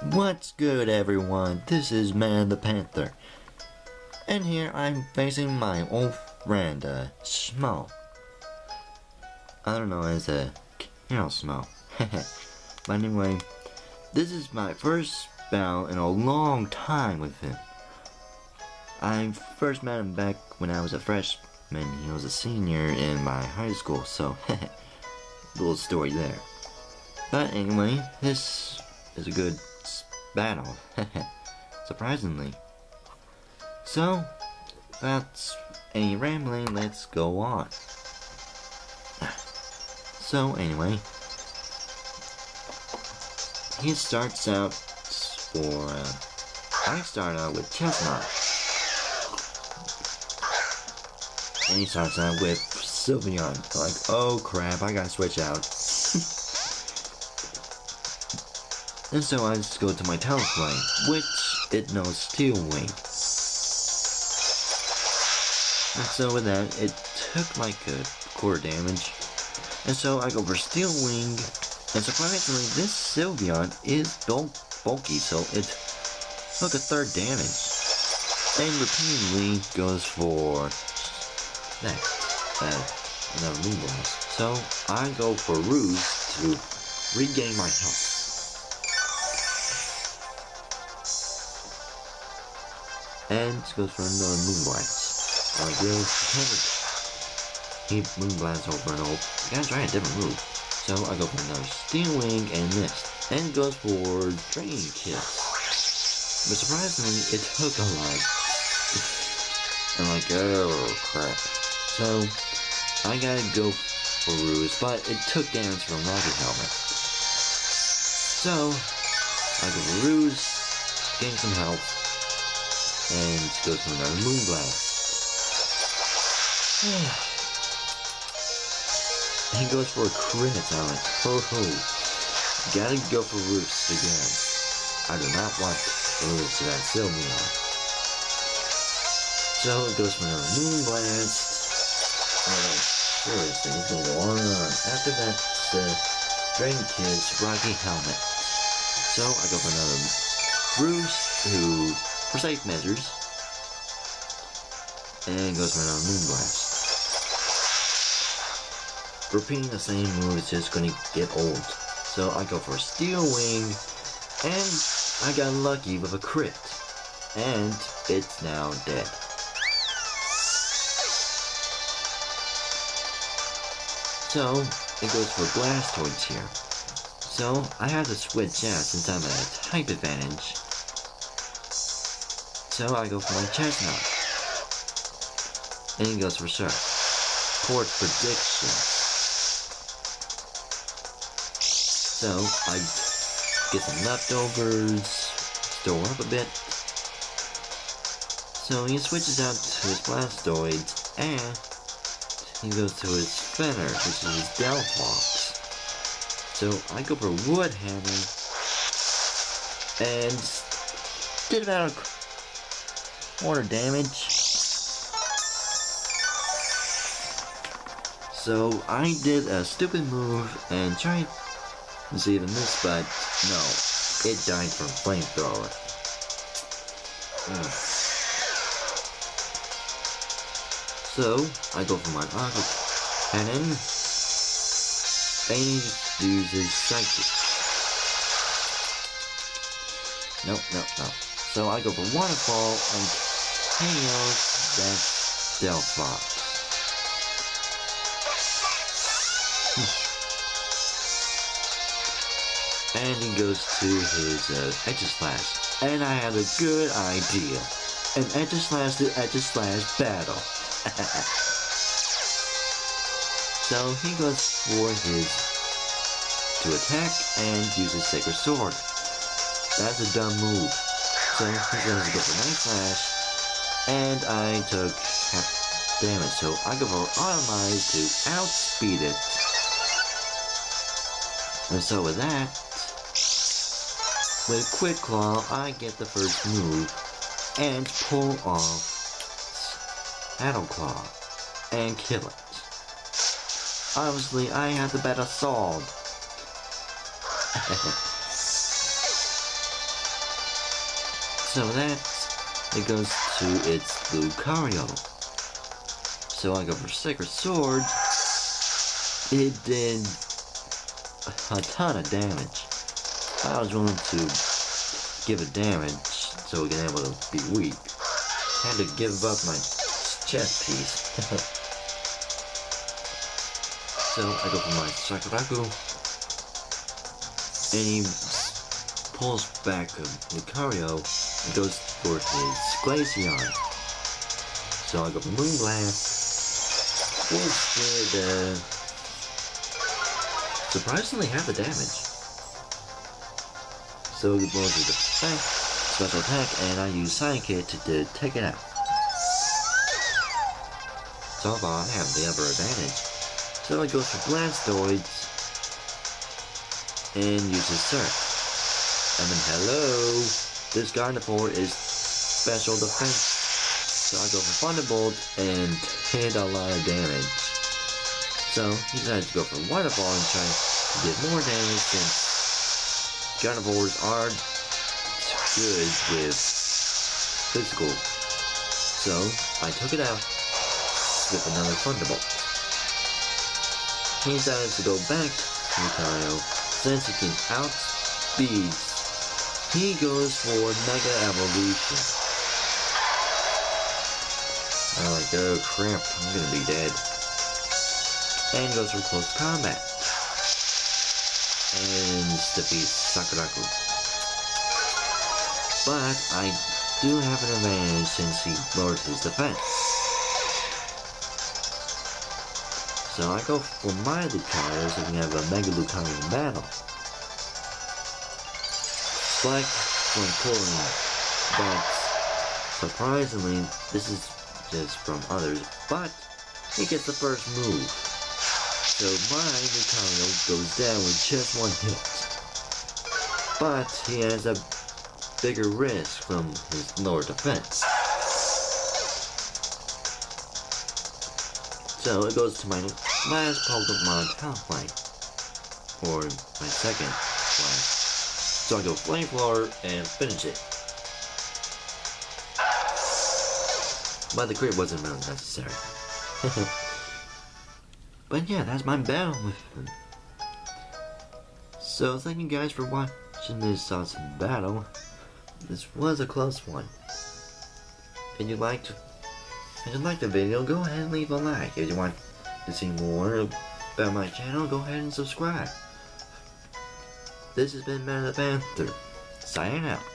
What's good, everyone? This is Man the Panther. And here I'm facing my old friend, uh, Shmo. I don't know, as a Carol Shmo. but anyway, this is my first battle in a long time with him. I first met him back when I was a freshman. He was a senior in my high school, so little story there. But anyway, this is a good battle. Surprisingly. So, that's any rambling, let's go on. So, anyway, he starts out for. Uh, I start out with Chesnaught. And he starts out with Sylveon. Like, oh crap, I gotta switch out. And so I just go to my Talonflame, which it knows Steel Wing. And so with that, it took like a core damage. And so I go for Steel Wing, and surprisingly, this Sylveon is bulk bulky, so it took a third damage. And repeatedly goes for that, uh, another Moonblast. So I go for Roost to regain my health. And goes for another Moonblast. Like this, he Moonblast over and over. You gotta try a different move. So I go for another Steel Wing and this. And goes for Drain Kiss. But surprisingly, it took a lot. I'm like, oh crap. So I gotta go for Roost, but it took damage from Rocky Helmet. So I go for Roost, gain some health, and goes for another Moonblast. he goes for a crit, I'm ho ho. Gotta go for Roost again. I do not want Roost that Sylveon. So it goes for another Moonblast. Oh, seriously, it's gonna go on on. After that, the Drain Kids Rocky Helmet. So I go for another Bruce who for safe measures. And goes for another Moonblast. Repeating the same move is just gonna get old. So I go for a Steel Wing, and I got lucky with a crit. And it's now dead. So, it goes for Blastoise here. So, I have to switch out since I'm at a type advantage. So I go for my Chesnaught. And he goes for sure. Port prediction. So I get some leftovers, store up a bit. So he switches out to his Blastoise and he goes to his Fenner, which is his Delphox. So I go for Wood Hammer and did about a Water damage. So I did a stupid move and tried to see if it but no, it died from flamethrower. So I go for my aqua cannon and he uses psychic. Nope, nope, nope. So I go for waterfall and Chaos, that's Delphox. and he goes to his uh, Aegislash. And I have a good idea. An Aegislash to Aegislash battle. so he goes for his to attack and uses Sacred Sword. That's a dumb move. So he's to go for Night Slash and I took half damage, so I go for Automize to outspeed it. And so with that, with Quick Claw, I get the first move and pull off Battle Claw and kill it. Obviously, I have the better sword. So that it goes to its Lucario. So I go for Sacred Sword. It did a ton of damage. I was willing to give it damage so it can able to be weak. Had to give up my chest piece. so I go for my Sakuraku. And he pulls back Lucario and goes for his Glaceon. So I go for Moonblast. Which did uh, surprisingly half the damage. So it to the back, special attack, and I use Psychic to, to take it out. So far I have the upper advantage. So I goes for Blastoise and uses Surf. And then hello, this Gardevoir is special defense. So I go for Thunderbolt and hit a lot of damage. So he decided to go for Waterfall and try to get more damage since Gardevoirs are good with physical. So I took it out with another Thunderbolt. He decided to go back to Lucario since he can outspeed. He goes for Mega Evolution. I'm like, oh crap, I'm gonna be dead. And goes for close combat. And defeats Sakuraku. But I do have an advantage since he lowered his defense. So I go for my Lucario so we can have a Mega Lucario battle. Like when pulling, but surprisingly, this is just from others, but he gets the first move. So my Lucario goes down with just one hit. But he has a bigger risk from his lower defense. So it goes to my last Pokemon top line. Or my second. So I go Flame Flower and finish it. But the crit wasn't really necessary. but yeah, that's my battle with him. So thank you guys for watching this awesome battle. This was a close one. If you liked if you liked the video, go ahead and leave a like. If you want to see more about my channel, go ahead and subscribe. This has been Man of the Panther. Signing out.